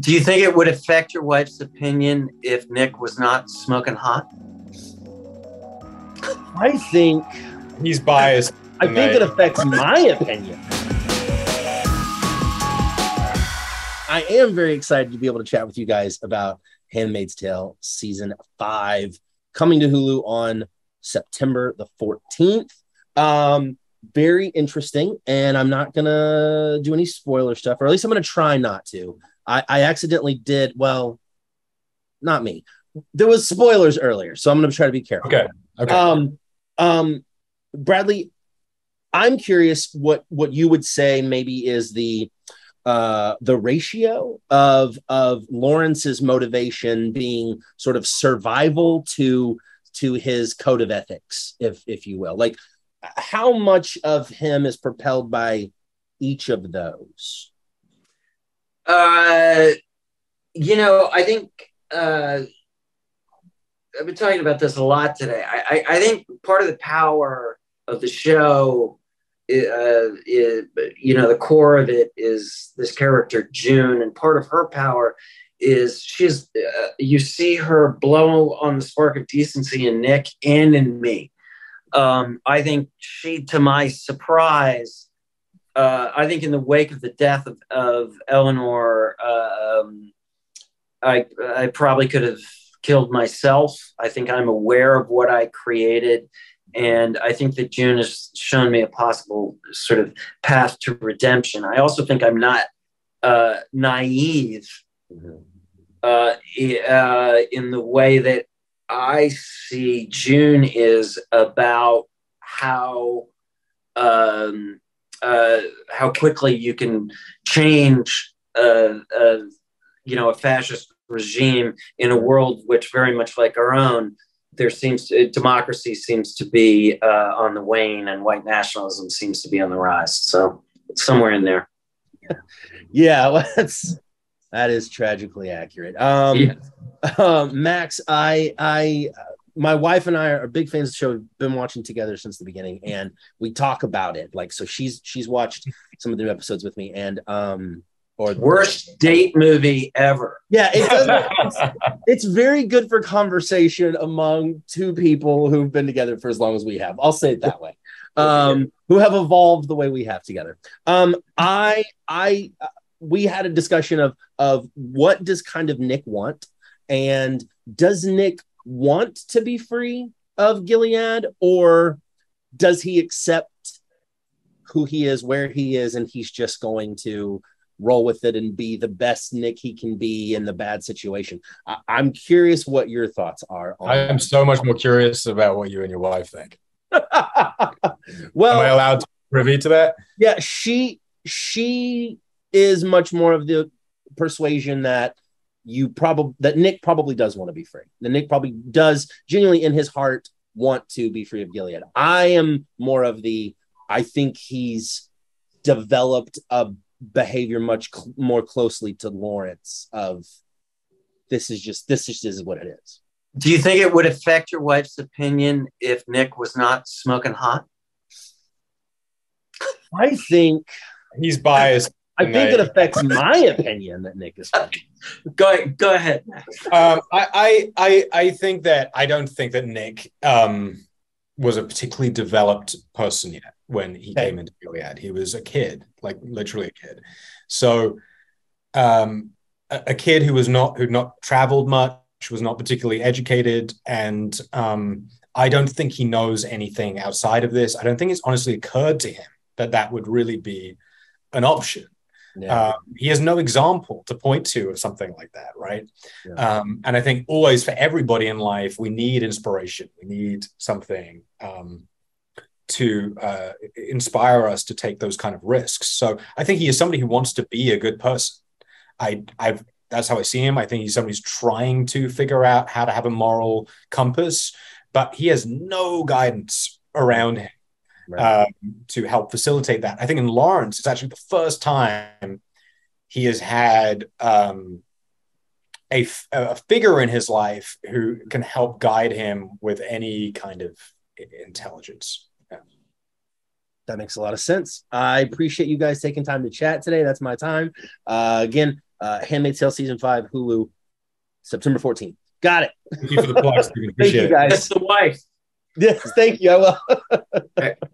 Do you think it would affect your wife's opinion if Nick was not smoking hot? I think He's biased. I think it affects my opinion. I am very excited to be able to chat with you guys about Handmaid's Tale season five coming to Hulu on September the 14th. Um, very interesting, and I'm not gonna do any spoiler stuff, or at least I'm gonna try not to. I, I accidentally did well, not me. There was spoilers earlier, so I'm gonna try to be careful. Okay. Okay. Um, um, Bradley, I'm curious what what you would say maybe is the uh, the ratio of of Lawrence's motivation being sort of survival to to his code of ethics, if if you will. Like, how much of him is propelled by each of those? Uh, you know, I think uh, I've been talking about this a lot today. I, I, I think part of the power of the show, uh, is, you know, the core of it is this character June, and part of her power is she's. Uh, you see her blow on the spark of decency in Nick and in me. Um, I think she, to my surprise, uh, I think in the wake of the death of, of Eleanor, um, I I probably could have killed myself. I think I'm aware of what I created. And I think that June has shown me a possible sort of path to redemption. I also think I'm not uh, naive uh, uh, in the way that I see June is about how um, uh, how quickly you can change uh, uh, you know a fascist regime in a world which very much like our own there seems to, democracy seems to be uh, on the wane and white nationalism seems to be on the rise so somewhere in there Yeah, well, that's that is tragically accurate. Um, Yeah. uh, Max, I, I, uh, my wife and I are big fans of the show. We've been watching together since the beginning, and we talk about it. Like, so she's she's watched some of the new episodes with me, and um, or the worst date movie ever yeah, it does. it's, it's very good for conversation among two people who've been together for as long as we have. I'll say it that way. Um, who have evolved the way we have together. Um, I, I, we had a discussion of of what does kind of Nick want, and does Nick want to be free of Gilead, or does he accept who he is, where he is, and he's just going to roll with it and be the best Nick he can be in the bad situation. I, I'm curious what your thoughts are. On I am so much more curious about what you and your wife think. well, Am I allowed to privy to that? yeah, she she is much more of the persuasion that you probably that Nick probably does want to be free. That Nick probably does genuinely in his heart want to be free of Gilead. I am more of the I think he's developed a behavior much cl- more closely to Lawrence of this is just this is just is what it is. do you think it would affect your wife's opinion if nick was not smoking hot I think He's biased. I think it affects my opinion that Nick is free. go, go ahead um, I, I, I, I think that I don't think that Nick um, was a particularly developed person yet when he Okay. came into Gilead. He was a kid, like literally a kid. So, um, a, a kid who was not who'd not traveled much, was not particularly educated, and um, I don't think he knows anything outside of this. I don't think it's honestly occurred to him that that would really be an option. Yeah. Um, he has no example to point to of something like that, right? Yeah. Um, and I think always for everybody in life, we need inspiration. We need something um, to uh, inspire us to take those kind of risks. So I think he is somebody who wants to be a good person. I, I've that's how I see him. I think he's somebody who's trying to figure out how to have a moral compass, but he has no guidance around him Right. um, to help facilitate that. I think in Lawrence, it's actually the first time he has had um, a, f- a figure in his life who can help guide him with any kind of intelligence. Yeah. That makes a lot of sense. I appreciate you guys taking time to chat today. That's my time. Uh, again, Uh, Handmaid's Tale season five, Hulu, September 14th. Got it. Thank you for the plug, Stephen. Thank you Appreciate it. guys. That's the wife. Yes, thank you. I will.